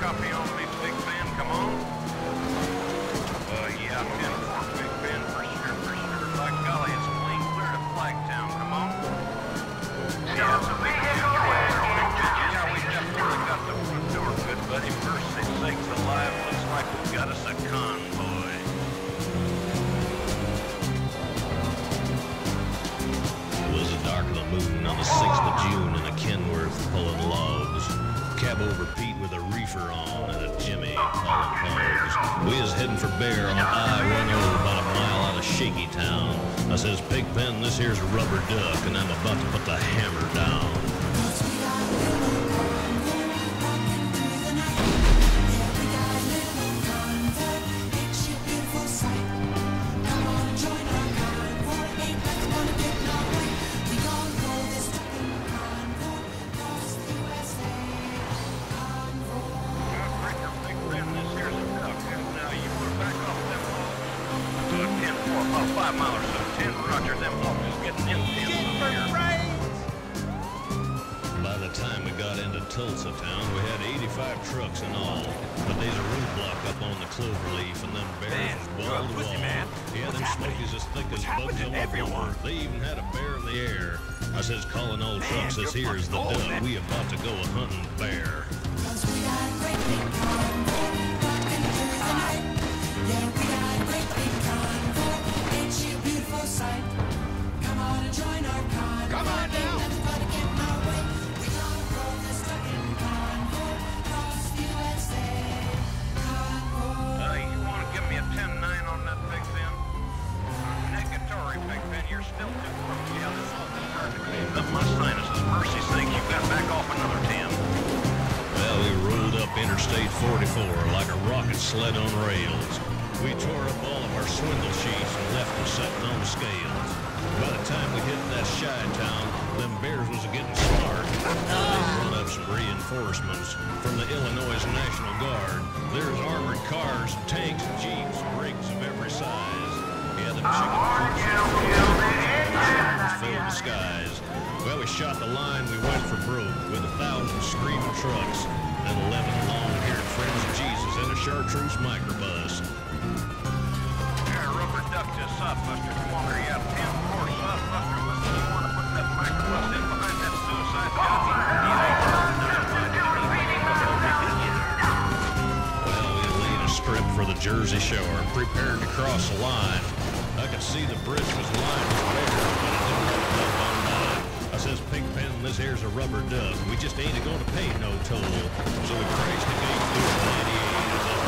copy on me, Big Ben? Come on. Uh, yeah, 10-4, Big Ben, for sure, for sure. By golly, it's clean clear to Flagtown. Come on. Yeah, it's a big deal. Yeah, we definitely got the front door good, buddy. Mercy sakes alive, looks like we've got us a convoy. It was the dark of the moon on the 6th of June in a Kenworth pulling logs. Cab over Pete with a reefer on and a Jimmy hogs. We is heading for Bear on I-10 about a mile out of Shaky Town. I says, Pigpen, this here's a rubber duck, and I'm about to put the hammer down. Five miles or so. 10, roger, them logs is getting in here. By the time we got into Tulsa town, we had 85 trucks in all. But there's a roadblock up on the cloverleaf, and them bears Man, was you're wall to wall. man. Yeah, What's them happening? smokies as thick What's as bugs on to a everyone? bumper. They even had a bear in the air. I says, calling all Man, trucks, this here's the fucking old, duck. man. We about to go a hunting bear. Up my sinuses. Mercy sake, you got back off another 10. Well, we rolled up Interstate 44 like a rocket sled on rails. We tore up all of our swindle sheets and left them sitting on the scales. By the time we hit that shy town, them bears was getting smart. They brought up some reinforcements from the Illinois National Guard. There's armored cars, tanks, jeeps, rigs of every size. Yeah, them chicken filled the skies. Well, we shot the line, we went for broke with a thousand screaming trucks and eleven long-haired friends of Jesus in a chartreuse microbus. Yeah, rubber duck to Softbuster. Come on there. Yeah, 10-4 Softbuster. Listen, you want to put that microbus in behind that suicide jockey? Well, we laid a strip for the Jersey Shore and prepared to cross the line. I could see the bridge was lined with bears, but I didn't this here's a rubber duck. We just ain't gonna pay no toll. So we crashed the gate through 98 as that